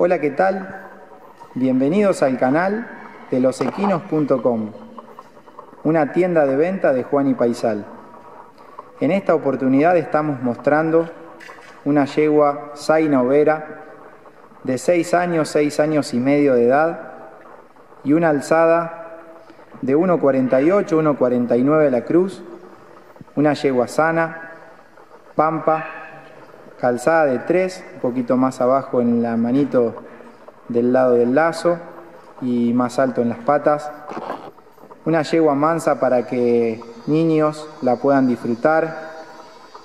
Hola, ¿qué tal? Bienvenidos al canal de losequinos.com, una tienda de venta de Juan y Paisal. En esta oportunidad estamos mostrando una yegua Zaina Overa de 6 años, 6 años y medio de edad y una alzada de 1,48, 1,49 la cruz, una yegua sana, pampa, calzada de 3, un poquito más abajo en la manito del lado del lazo y más alto en las patas. Una yegua mansa para que niños la puedan disfrutar,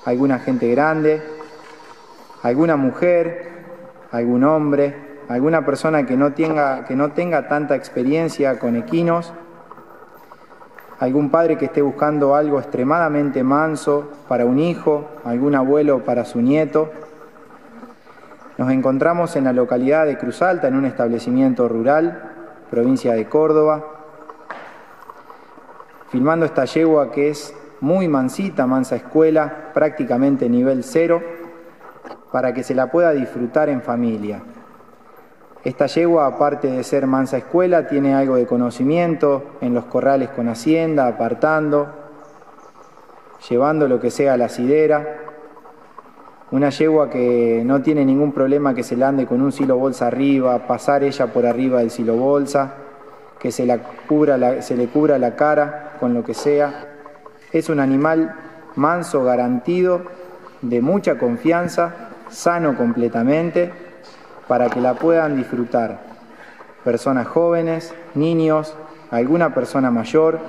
alguna gente grande, alguna mujer, algún hombre, alguna persona que no tenga, que no tenga tanta experiencia con equinos, algún padre que esté buscando algo extremadamente manso para un hijo, algún abuelo para su nieto. Nos encontramos en la localidad de Cruz Alta, en un establecimiento rural, provincia de Córdoba, filmando esta yegua que es muy mansita, mansa escuela, prácticamente nivel cero, para que se la pueda disfrutar en familia. Esta yegua, aparte de ser mansa escuela, tiene algo de conocimiento en los corrales con hacienda, apartando, llevando lo que sea a la sidera. Una yegua que no tiene ningún problema que se la ande con un silo bolsa arriba, pasar ella por arriba del silo bolsa, que se, la se le cubra la cara con lo que sea. Es un animal manso, garantido, de mucha confianza, sano completamente para que la puedan disfrutar personas jóvenes, niños, alguna persona mayor.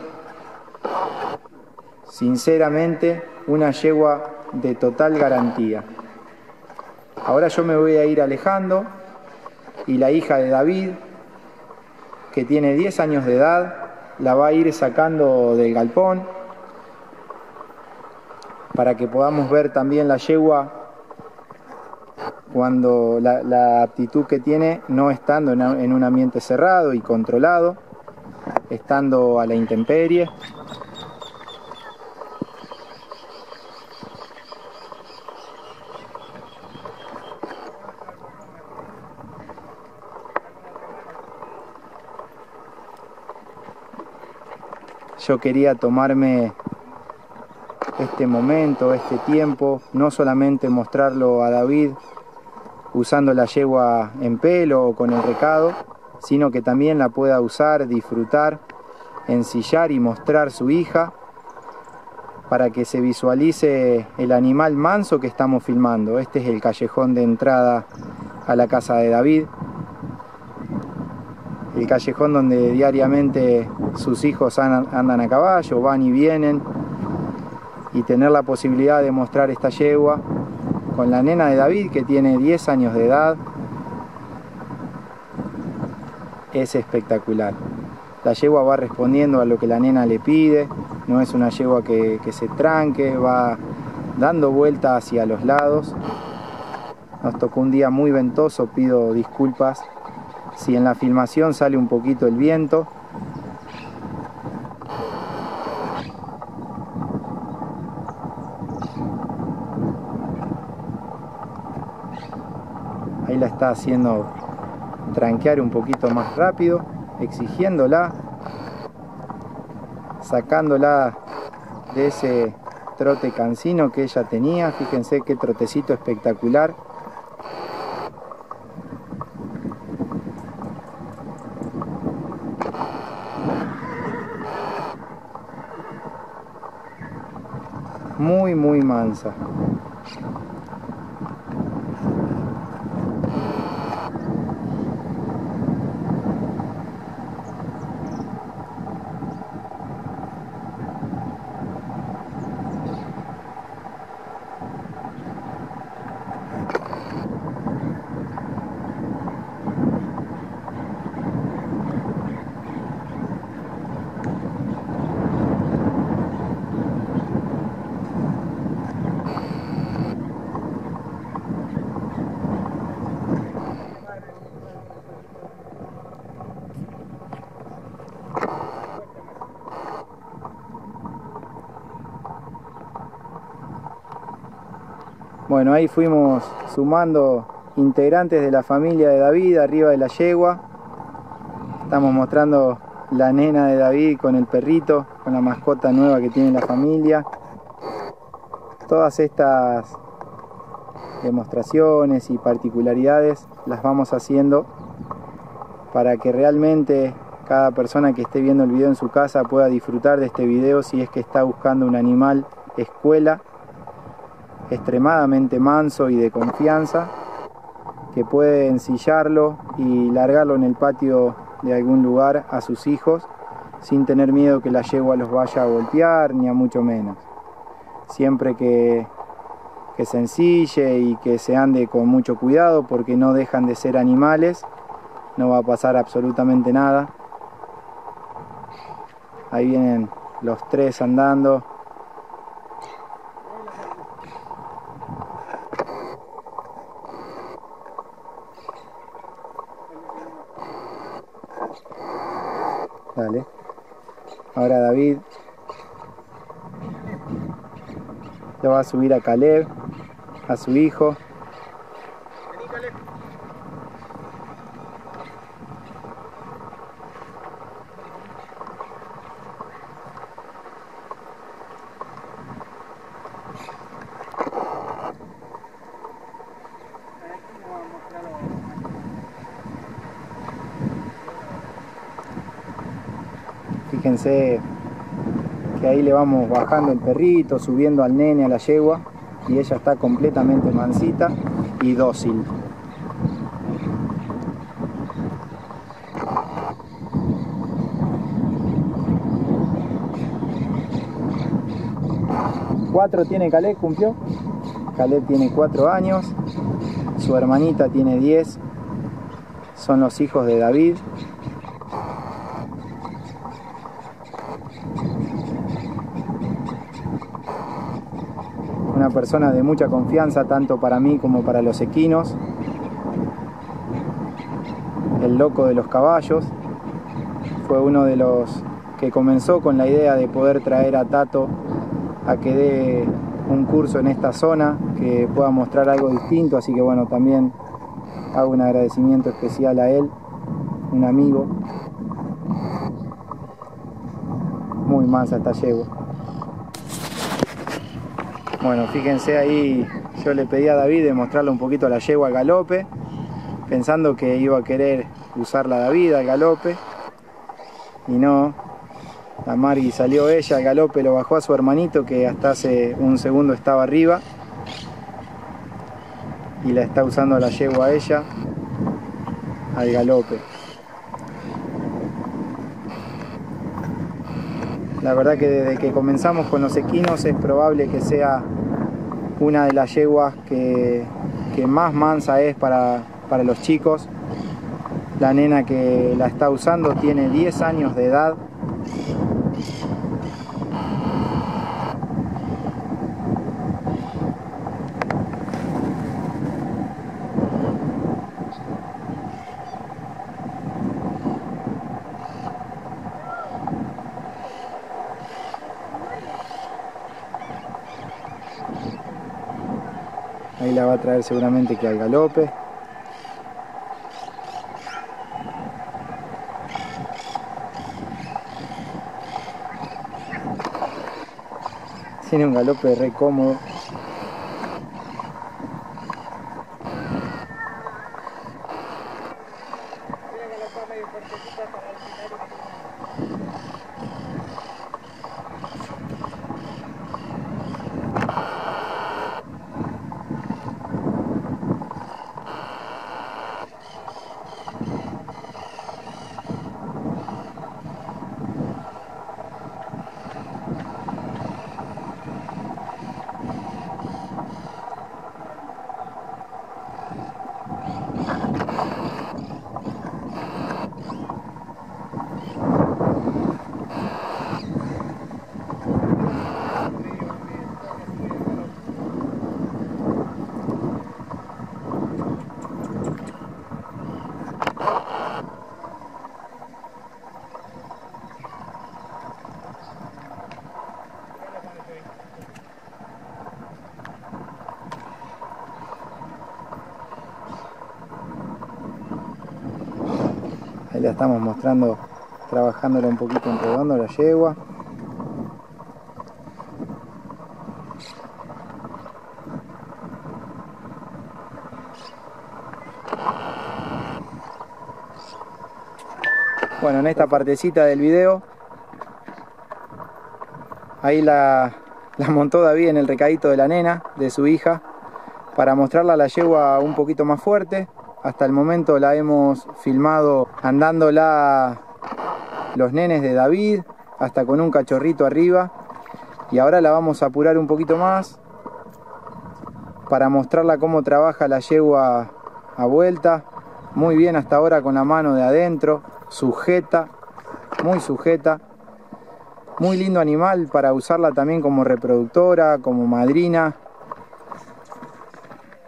Sinceramente, una yegua de total garantía. Ahora yo me voy a ir alejando y la hija de David, que tiene 10 años de edad, la va a ir sacando del galpón para que podamos ver también la yegua cuando la, aptitud que tiene no estando en, un ambiente cerrado y controlado, estando a la intemperie. Yo quería tomarme este momento, este tiempo, no solamente mostrarlo a David, usando la yegua en pelo o con el recado, sino que también la pueda usar, disfrutar, ensillar y mostrar su hija para que se visualice el animal manso que estamos filmando. Este es el callejón de entrada a la casa de David, el callejón donde diariamente sus hijos andan a caballo, van y vienen, y tener la posibilidad de mostrar esta yegua con la nena de David que tiene 10 años de edad es espectacular. La yegua va respondiendo a lo que la nena le pide, no es una yegua que, se tranque, va dando vuelta hacia los lados. Nos tocó un día muy ventoso, pido disculpas si en la filmación sale un poquito el viento, ahí la está haciendo tranquear un poquito más rápido, exigiéndola, sacándola de ese trote cansino que ella tenía. Fíjense qué trotecito espectacular. Muy, muy mansa. Bueno, ahí fuimos sumando integrantes de la familia de David arriba de la yegua. Estamos mostrando la nena de David con el perrito, con la mascota nueva que tiene la familia. Todas estas demostraciones y particularidades las vamos haciendo para que realmente cada persona que esté viendo el video en su casa pueda disfrutar de este video si es que está buscando un animal escuela extremadamente manso y de confianza que puede ensillarlo y largarlo en el patio de algún lugar a sus hijos sin tener miedo que la yegua los vaya a golpear ni a mucho menos. Siempre que, que se ensille y que se ande con mucho cuidado porque no dejan de ser animales, no va a pasar absolutamente nada. Ahí vienen los tres andando. Dale. Ahora David lo va a subir a Caleb, a su hijo. Fíjense que ahí le vamos bajando el perrito, subiendo al nene a la yegua y ella está completamente mansita y dócil. Cuatro tiene Caleb, cumplió. Caleb tiene cuatro años, su hermanita tiene diez, son los hijos de David, persona de mucha confianza tanto para mí como para los equinos, el loco de los caballos, fue uno de los que comenzó con la idea de poder traer a Tato a que dé un curso en esta zona, que pueda mostrar algo distinto, así que bueno, también hago un agradecimiento especial a él, un amigo, muy mansa esta yegua. Bueno, fíjense ahí, yo le pedí a David de mostrarle un poquito la yegua al galope, pensando que iba a querer usarla David al galope, y no, la Margui salió ella al galope, lo bajó a su hermanito que hasta hace un segundo estaba arriba, y la está usando la yegua a ella al galope. La verdad que desde que comenzamos con los equinos es probable que sea una de las yeguas que, que más mansa es para, para los chicos. La nena que la está usando tiene 10 años de edad. Ahí la va a traer seguramente que al galope. Tiene un galope re cómodo. Estamos mostrando, trabajándola un poquito en redondo la yegua. Bueno, en esta partecita del video, ahí la, la montó David en el recadito de la nena, de su hija, para mostrarla la yegua un poquito más fuerte. Hasta el momento la hemos filmado andándola los nenes de David, hasta con un cachorrito arriba. Y ahora la vamos a apurar un poquito más para mostrarla cómo trabaja la yegua a vuelta. Muy bien hasta ahora con la mano de adentro, sujeta, muy sujeta. Muy lindo animal para usarla también como reproductora, como madrina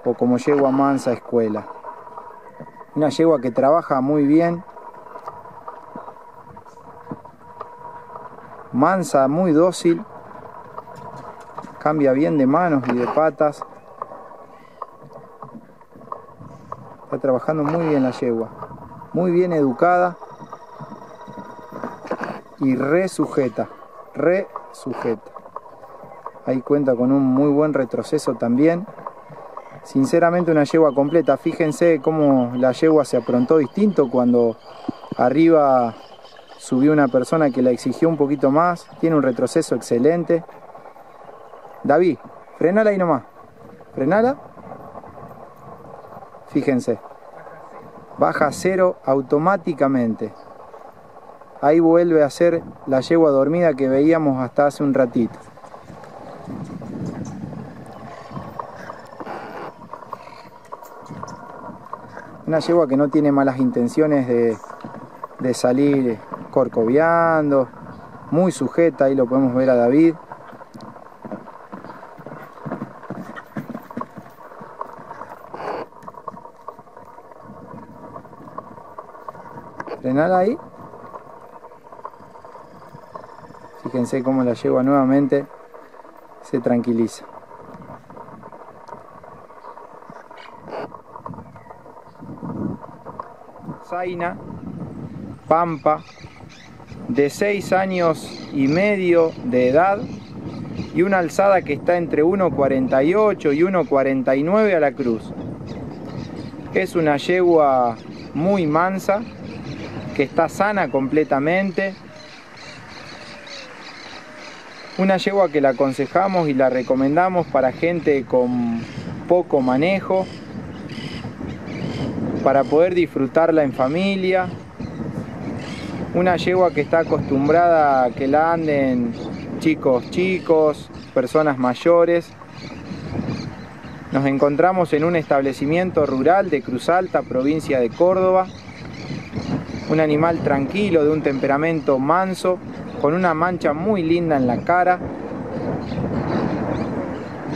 o como yegua mansa escuela. Una yegua que trabaja muy bien. Mansa, muy dócil. Cambia bien de manos y de patas. Está trabajando muy bien la yegua. Muy bien educada y re sujeta, re sujeta. Ahí cuenta con un muy buen retroceso también. Sinceramente una yegua completa. Fíjense cómo la yegua se aprontó distinto cuando arriba subió una persona que la exigió un poquito más. Tiene un retroceso excelente. David, frenala ahí nomás. Frenala. Fíjense. Baja cero automáticamente ahí vuelve a ser la yegua dormida que veíamos hasta hace un ratito. Una yegua que no tiene malas intenciones de, de salir corcoviando, muy sujeta, ahí lo podemos ver a David. Frenala ahí. Fíjense cómo la yegua nuevamente se tranquiliza. Pampa, de 6 años y medio de edad y una alzada que está entre 1,48 y 1,49 a la cruz. Es una yegua muy mansa, que está sana completamente, una yegua que la aconsejamos y la recomendamos para gente con poco manejo, para poder disfrutarla en familia. Una yegua que está acostumbrada a que la anden chicos chicos, personas mayores. Nos encontramos en un establecimiento rural de Cruz Alta, provincia de Córdoba. Un animal tranquilo, de un temperamento manso, con una mancha muy linda en la cara.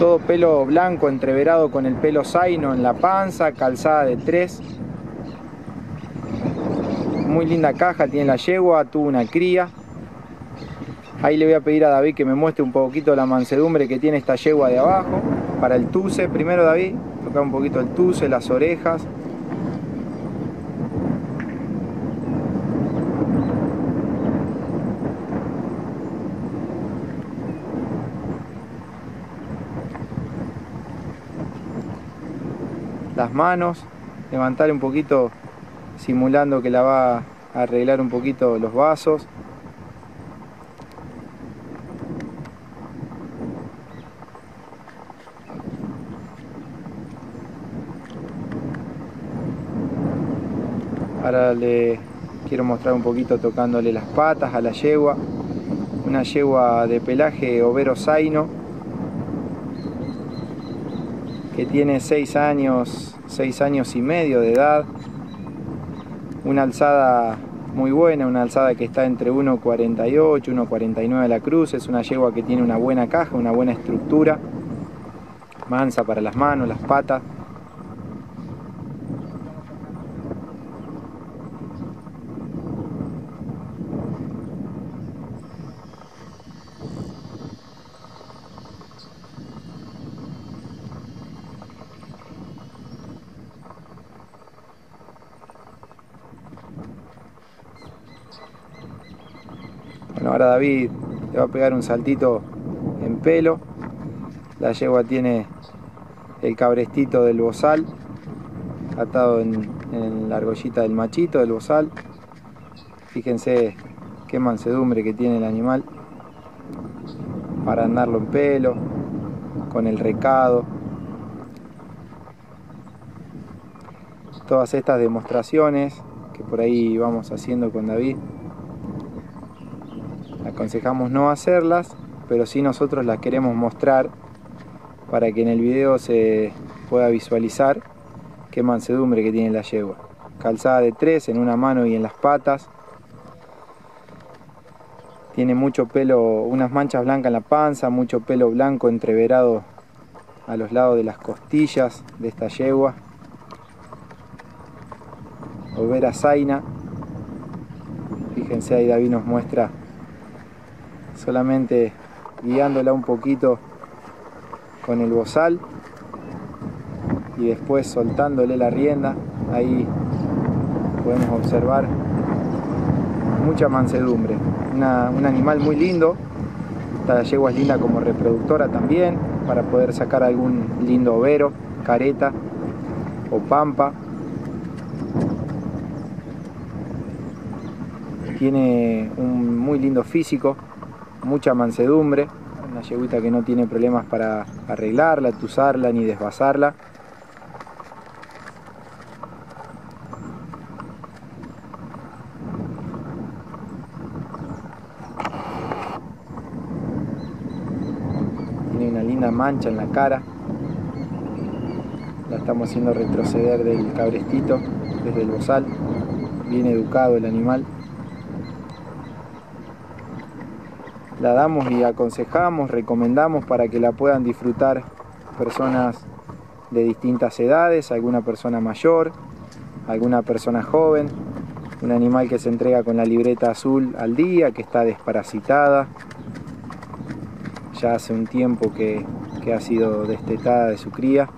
Todo pelo blanco entreverado con el pelo zaino en la panza, calzada de tres. Muy linda caja tiene la yegua, tuvo una cría. Ahí le voy a pedir a David que me muestre un poquito la mansedumbre que tiene esta yegua de abajo. Para el tuce, primero David, tocar un poquito el tuce, las orejas. las manos, levantar un poquito simulando que la va a arreglar un poquito los vasos. Ahora le quiero mostrar un poquito tocándole las patas a la yegua. Una yegua de pelaje overo zaino que tiene 6 años, 6 años y medio de edad, una alzada muy buena, una alzada que está entre 1,48 y 1,49 la cruz, es una yegua que tiene una buena caja, una buena estructura, mansa para las manos, las patas, David le va a pegar un saltito en pelo. La yegua tiene el cabrestito del bozal atado en, la argollita del machito del bozal. Fíjense qué mansedumbre que tiene el animal para andarlo en pelo, con el recado. Todas estas demostraciones que por ahí vamos haciendo con David, aconsejamos no hacerlas, pero sí nosotros las queremos mostrar para que en el video se pueda visualizar qué mansedumbre que tiene la yegua. Calzada de tres en una mano y en las patas. Tiene mucho pelo, unas manchas blancas en la panza, mucho pelo blanco entreverado a los lados de las costillas de esta yegua. Overa Zaina. Fíjense ahí David nos muestra solamente guiándola un poquito con el bozal y después soltándole la rienda. Ahí podemos observar mucha mansedumbre. Un animal muy lindo. Esta yegua es linda como reproductora también para poder sacar algún lindo overo careta o pampa. Tiene un muy lindo físico mucha mansedumbre una yeguita que no tiene problemas para arreglarla, tuzarla ni desvasarla. Tiene una linda mancha en la cara. La estamos haciendo retroceder del cabrestito desde el bozal. Bien educado el animal. La damos y aconsejamos, recomendamos para que la puedan disfrutar personas de distintas edades, alguna persona mayor, alguna persona joven, un animal que se entrega con la libreta azul al día, que está desparasitada, ya hace un tiempo que, ha sido destetada de su cría.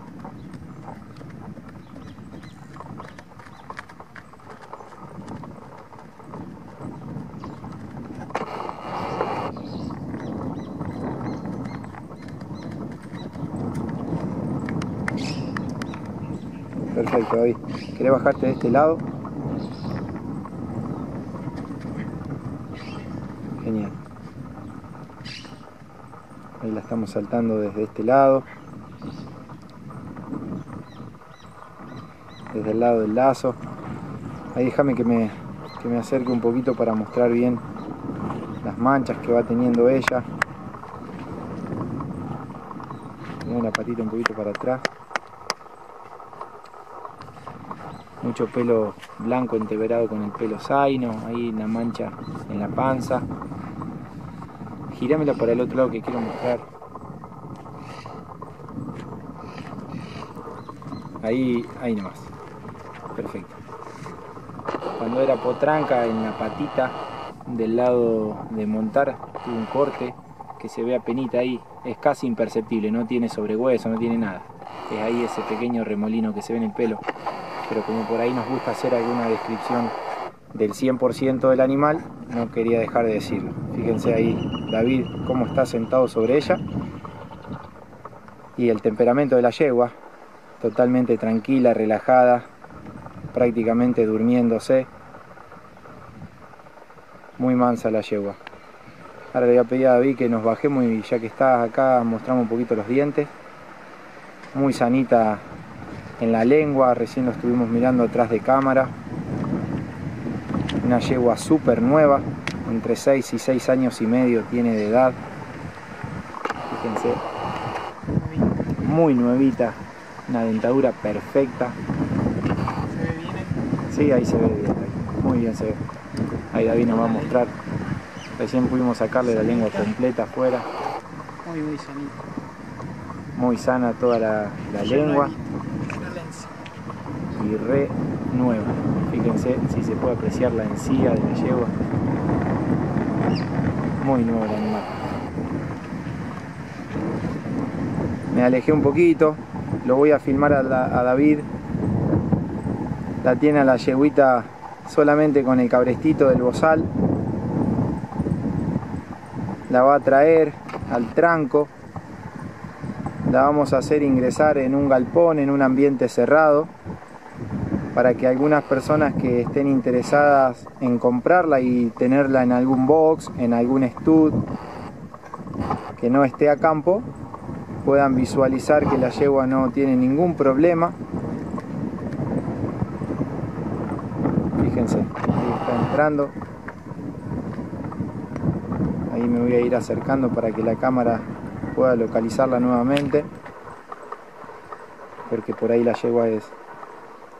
David. ¿Querés bajarte de este lado? Genial. Ahí la estamos saltando desde este lado. Desde el lado del lazo. Ahí déjame que me, que me acerque un poquito para mostrar bien las manchas que va teniendo ella. Tiene la patita un poquito para atrás. Mucho pelo blanco enteverado con el pelo zaino, ahí una mancha en la panza. Girámela para el otro lado que quiero mostrar. Ahí, ahí nomás. Perfecto. Cuando era potranca en la patita del lado de montar, tuve un corte que se ve a penita ahí. Es casi imperceptible, no tiene sobrehueso, no tiene nada. Es ahí ese pequeño remolino que se ve en el pelo pero como por ahí nos gusta hacer alguna descripción del 100% del animal, no quería dejar de decirlo. Fíjense ahí David cómo está sentado sobre ella y el temperamento de la yegua, totalmente tranquila, relajada, prácticamente durmiéndose. Muy mansa la yegua. Ahora le voy a pedir a David que nos bajemos y ya que está acá mostramos un poquito los dientes. Muy sanita en la lengua, recién lo estuvimos mirando atrás de cámara. Una yegua súper nueva, entre 6 y 6 años y medio tiene de edad. Fíjense, muy nuevita, una dentadura perfecta. ¿Se ve bien? Sí, ahí se ve bien, muy bien se ve. Ahí David nos va a mostrar. Recién pudimos sacarle la lengua completa afuera. Muy, muy sanita. Muy sana toda la, la lengua re nueva. Fíjense si se puede apreciar la encía de la yegua. Muy nuevo el animal. Me alejé un poquito, lo voy a filmar a, David. La tiene a la yeguita solamente con el cabrestito del bozal. la va a traer al tranco, la vamos a hacer ingresar en un galpón, en un ambiente cerrado, para que algunas personas que estén interesadas en comprarla y tenerla en algún box, en algún stud, que no esté a campo, puedan visualizar que la yegua no tiene ningún problema. Fíjense, ahí está entrando. Ahí me voy a ir acercando para que la cámara pueda localizarla nuevamente. Porque por ahí la yegua es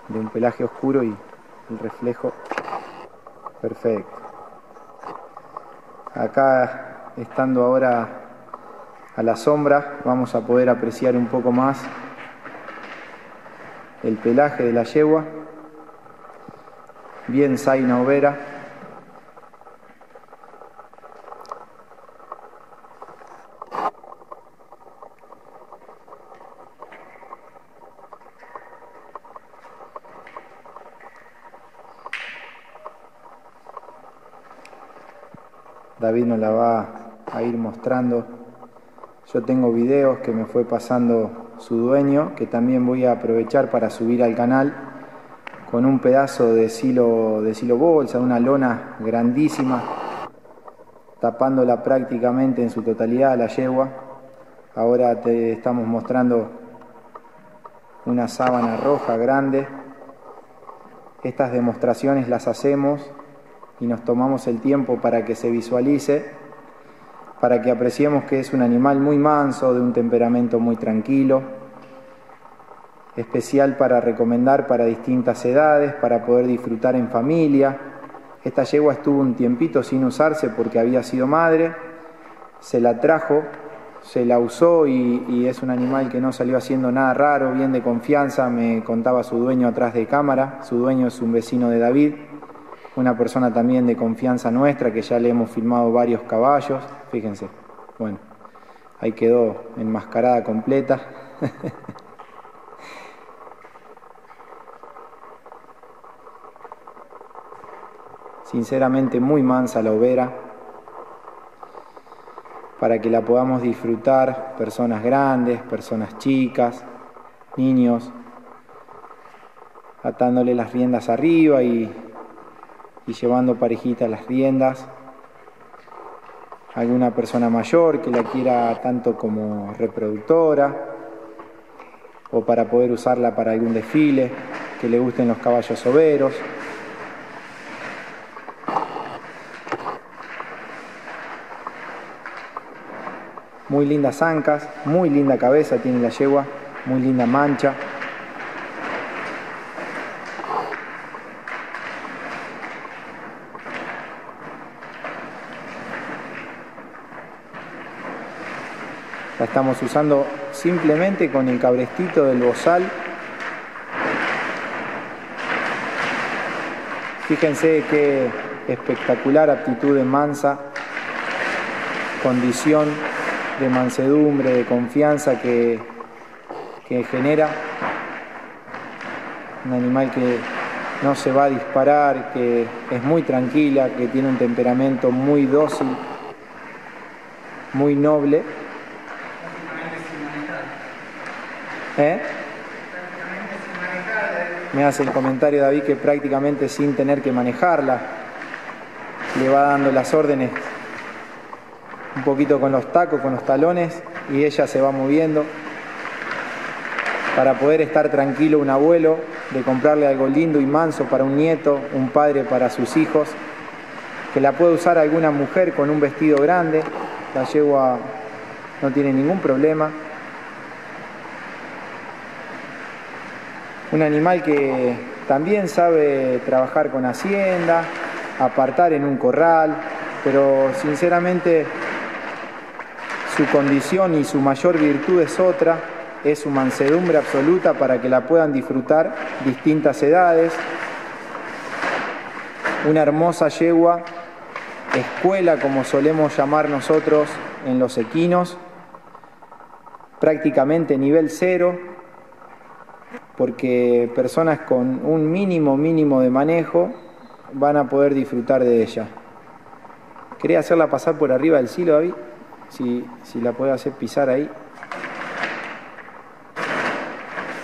de un pelaje oscuro y el reflejo perfecto. Acá, estando ahora a la sombra, vamos a poder apreciar un poco más el pelaje de la yegua, bien zaina overa. David nos la va a ir mostrando. Yo tengo videos que me fue pasando su dueño, que también voy a aprovechar para subir al canal con un pedazo de silo, de silo bolsa, una lona grandísima, tapándola prácticamente en su totalidad a la yegua. Ahora te estamos mostrando una sábana roja grande. Estas demostraciones las hacemos y nos tomamos el tiempo para que se visualice, para que apreciemos que es un animal muy manso, de un temperamento muy tranquilo, especial para recomendar para distintas edades, para poder disfrutar en familia. Esta yegua estuvo un tiempito sin usarse porque había sido madre, se la trajo, se la usó y, es un animal que no salió haciendo nada raro, bien de confianza, me contaba su dueño atrás de cámara, su dueño es un vecino de David una persona también de confianza nuestra que ya le hemos filmado varios caballos, fíjense, bueno, ahí quedó enmascarada completa. Sinceramente muy mansa la overa, para que la podamos disfrutar personas grandes, personas chicas, niños, atándole las riendas arriba y y llevando parejitas las riendas. Alguna persona mayor que la quiera tanto como reproductora o para poder usarla para algún desfile, que le gusten los caballos soberos. Muy lindas ancas, muy linda cabeza tiene la yegua, muy linda mancha. La estamos usando simplemente con el cabrestito del bozal. Fíjense qué espectacular aptitud de mansa, condición de mansedumbre, de confianza que, que genera. Un animal que no se va a disparar, que es muy tranquila, que tiene un temperamento muy dócil, muy noble. ¿Eh? Me hace el comentario David que prácticamente sin tener que manejarla, le va dando las órdenes un poquito con los tacos, con los talones, y ella se va moviendo para poder estar tranquilo un abuelo, de comprarle algo lindo y manso para un nieto, un padre para sus hijos, que la puede usar alguna mujer con un vestido grande, la yegua no tiene ningún problema. Un animal que también sabe trabajar con hacienda, apartar en un corral, pero sinceramente su condición y su mayor virtud es otra, es su mansedumbre absoluta para que la puedan disfrutar distintas edades. Una hermosa yegua, escuela como solemos llamar nosotros en los equinos, prácticamente nivel cero, porque personas con un mínimo mínimo de manejo van a poder disfrutar de ella. Quería hacerla pasar por arriba del silo, David. Si, si la puede hacer pisar ahí.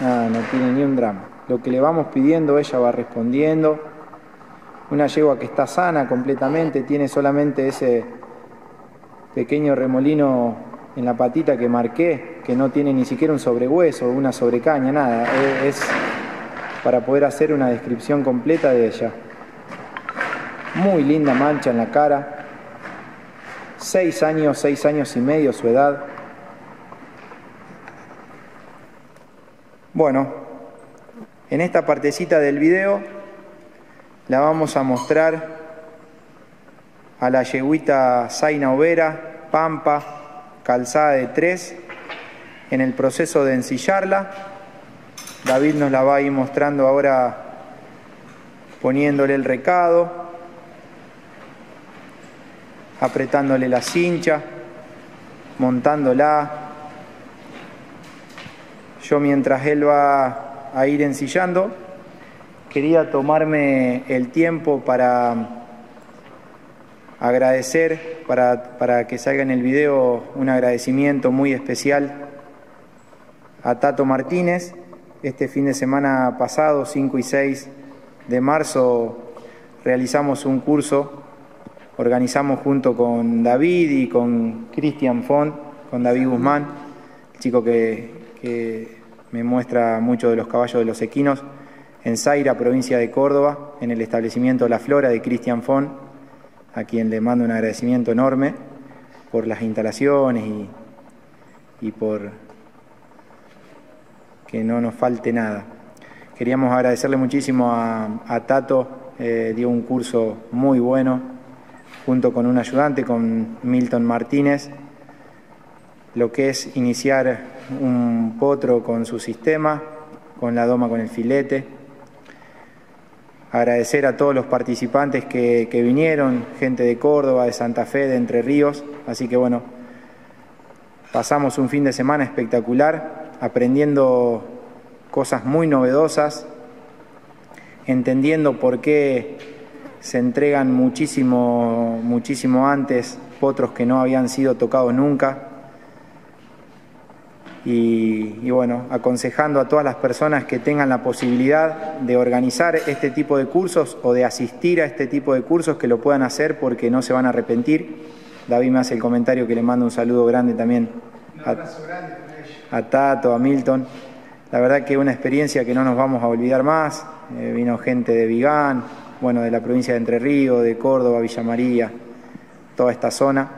Nada, no tiene ni un drama. Lo que le vamos pidiendo, ella va respondiendo. Una yegua que está sana completamente, tiene solamente ese pequeño remolino en la patita que marqué, que no tiene ni siquiera un sobrehueso, una sobrecaña, nada. Es para poder hacer una descripción completa de ella. Muy linda mancha en la cara, seis años, seis años y medio su edad. Bueno, en esta partecita del video la vamos a mostrar a la yeguita Zaina Overa, Pampa, calzada de tres, en el proceso de ensillarla. David nos la va a ir mostrando ahora poniéndole el recado, apretándole la cincha, montándola. Yo mientras él va a ir ensillando, quería tomarme el tiempo para agradecer, para, para que salga en el video un agradecimiento muy especial a Tato Martínez. Este fin de semana pasado, 5 y 6 de marzo, realizamos un curso organizamos junto con David y con Cristian Font, con David Guzmán, el chico que, me muestra mucho de los caballos de los equinos, en Zaira, provincia de Córdoba, en el establecimiento La Flora de Cristian Font, a quien le mando un agradecimiento enorme por las instalaciones y, por que no nos falte nada. Queríamos agradecerle muchísimo a, Tato, eh, dio un curso muy bueno, junto con un ayudante, con Milton Martínez, lo que es iniciar un potro con su sistema, con la doma con el filete. Agradecer a todos los participantes que, vinieron, gente de Córdoba, de Santa Fe, de Entre Ríos. Así que bueno, pasamos un fin de semana espectacular, aprendiendo cosas muy novedosas, entendiendo por qué se entregan muchísimo, muchísimo antes potros que no habían sido tocados nunca. Y, bueno, aconsejando a todas las personas que tengan la posibilidad de organizar este tipo de cursos o de asistir a este tipo de cursos que lo puedan hacer porque no se van a arrepentir. David me hace el comentario que le mando un saludo grande también a, a Tato, a Milton. La verdad que una experiencia que no nos vamos a olvidar más. Eh, vino gente de Vigán, bueno, de la provincia de Entre Ríos, de Córdoba, Villa María, toda esta zona.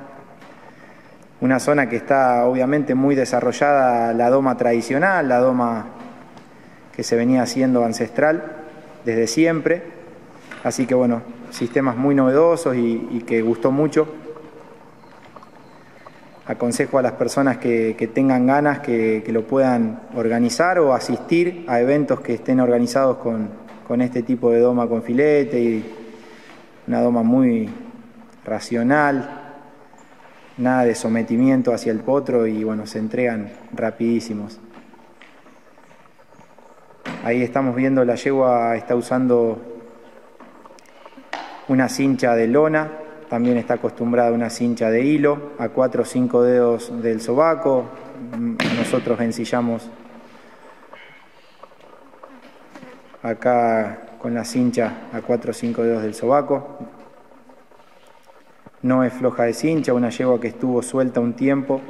Una zona que está obviamente muy desarrollada la doma tradicional, la doma que se venía haciendo ancestral desde siempre. Así que bueno, sistemas muy novedosos y, que gustó mucho. Aconsejo a las personas que, tengan ganas que, lo puedan organizar o asistir a eventos que estén organizados con, con este tipo de doma con filete y una doma muy racional, nada de sometimiento hacia el potro y bueno, se entregan rapidísimos. Ahí estamos viendo la yegua está usando una cincha de lona, también está acostumbrada a una cincha de hilo, a cuatro o cinco dedos del sobaco. Nosotros ensillamos acá con la cincha a 4 o 5 dedos del sobaco. No es floja de cincha, una yegua que estuvo suelta un tiempo.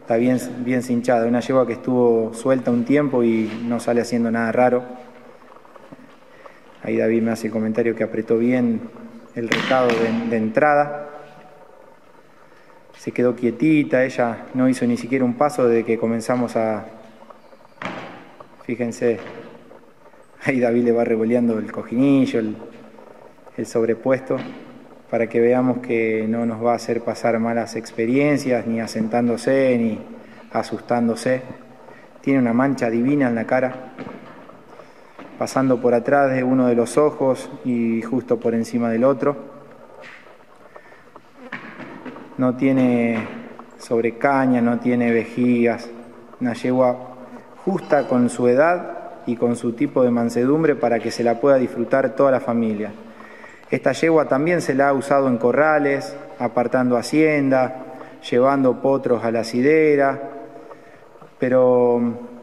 Está bien, bien cinchada, una yegua que estuvo suelta un tiempo y no sale haciendo nada raro. Ahí David me hace el comentario que apretó bien el recado de, entrada. Se quedó quietita, ella no hizo ni siquiera un paso desde que comenzamos a, fíjense, Ahí David le va revoleando el cojinillo, el, sobrepuesto, para que veamos que no nos va a hacer pasar malas experiencias, ni asentándose, ni asustándose. Tiene una mancha divina en la cara, pasando por atrás de uno de los ojos y justo por encima del otro. No tiene sobrecaña, no tiene vejigas, una yegua justa con su edad y con su tipo de mansedumbre para que se la pueda disfrutar toda la familia. Esta yegua también se la ha usado en corrales, apartando hacienda, llevando potros a la sidera, pero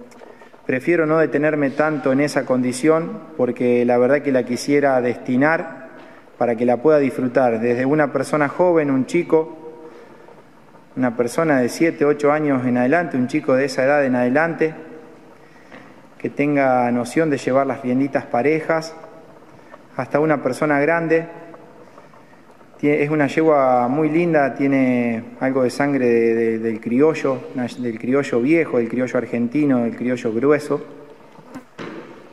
prefiero no detenerme tanto en esa condición porque la verdad que la quisiera destinar para que la pueda disfrutar desde una persona joven, un chico, una persona de 7, 8 años en adelante, un chico de esa edad en adelante, que tenga noción de llevar las rienditas parejas, hasta una persona grande. Es una yegua muy linda, tiene algo de sangre del criollo, del criollo viejo, del criollo argentino, del criollo grueso.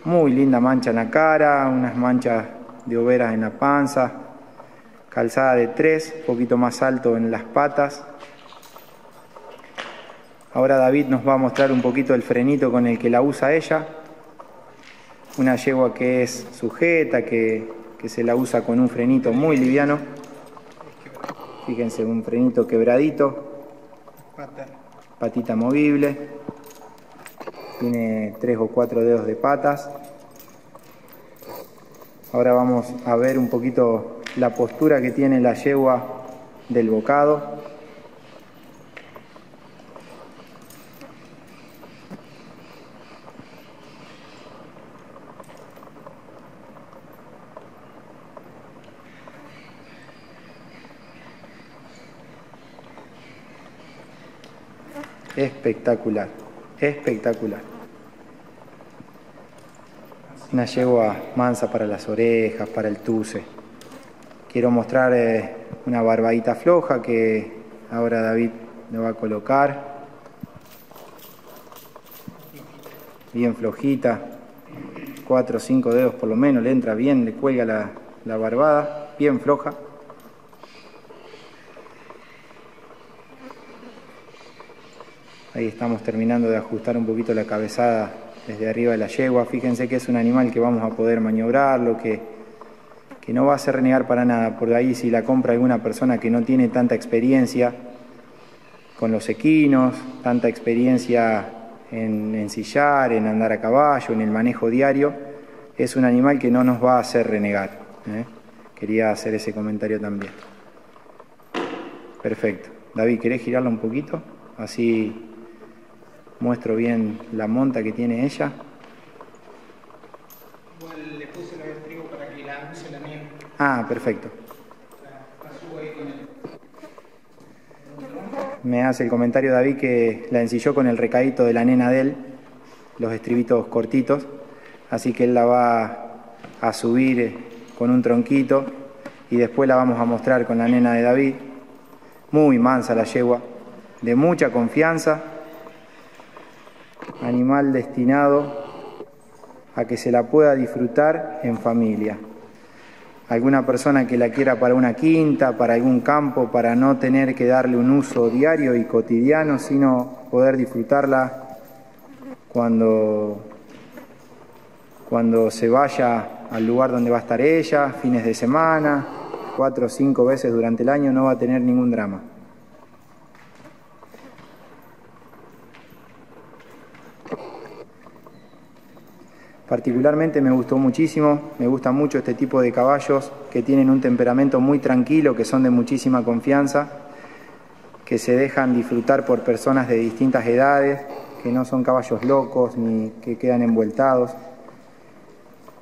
Muy linda mancha en la cara, unas manchas de overas en la panza, calzada de tres, poquito más alto en las patas. Ahora David nos va a mostrar un poquito el frenito con el que la usa ella. Una yegua que es sujeta, que se la usa con un frenito muy liviano. Fíjense, un frenito quebradito. Patita movible. Tiene tres o cuatro dedos de patas. Ahora vamos a ver un poquito la postura que tiene la yegua del bocado. Espectacular, espectacular. Una yegua mansa para las orejas, para el tuce. Quiero mostrar eh, una barbadita floja que ahora David le va a colocar. Bien flojita, cuatro o cinco dedos por lo menos, le entra bien, le cuelga la barbada, bien floja. Ahí estamos terminando de ajustar un poquito la cabezada desde arriba de la yegua. Fíjense que es un animal que vamos a poder maniobrarlo, que, que no va a hacer renegar para nada. Por ahí si la compra alguna persona que no tiene tanta experiencia con los equinos, tanta experiencia en ensillar, en andar a caballo, en el manejo diario, es un animal que no nos va a hacer renegar. ¿eh? Quería hacer ese comentario también. Perfecto. David, ¿querés girarla un poquito? Así muestro bien la monta que tiene ella. Igual le puse la de trigo para que la use la mía. Ah, perfecto. La, la subo ahí con el... Me hace el comentario David que la ensilló con el recadito de la nena de él, los estribitos cortitos, así que él la va a subir eh, con un tronquito y después la vamos a mostrar con la nena de David. Muy mansa la yegua, de mucha confianza animal destinado a que se la pueda disfrutar en familia. Alguna persona que la quiera para una quinta, para algún campo, para no tener que darle un uso diario y cotidiano, sino poder disfrutarla cuando, cuando se vaya al lugar donde va a estar ella, fines de semana, cuatro o cinco veces durante el año, no va a tener ningún drama. Particularmente me gustó muchísimo, me gusta mucho este tipo de caballos que tienen un temperamento muy tranquilo, que son de muchísima confianza, que se dejan disfrutar por personas de distintas edades, que no son caballos locos ni que quedan envueltados.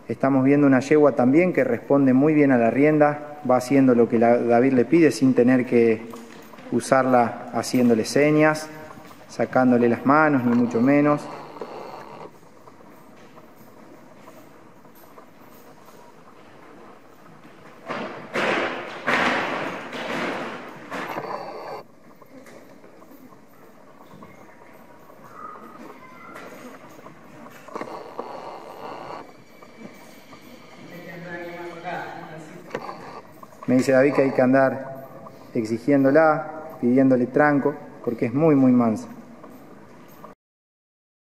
Estamos viendo una yegua también que responde muy bien a la rienda, va haciendo lo que David le pide sin tener que usarla haciéndole señas, sacándole las manos, ni mucho menos. Dice David que hay que andar exigiéndola, pidiéndole tranco, porque es muy, muy mansa.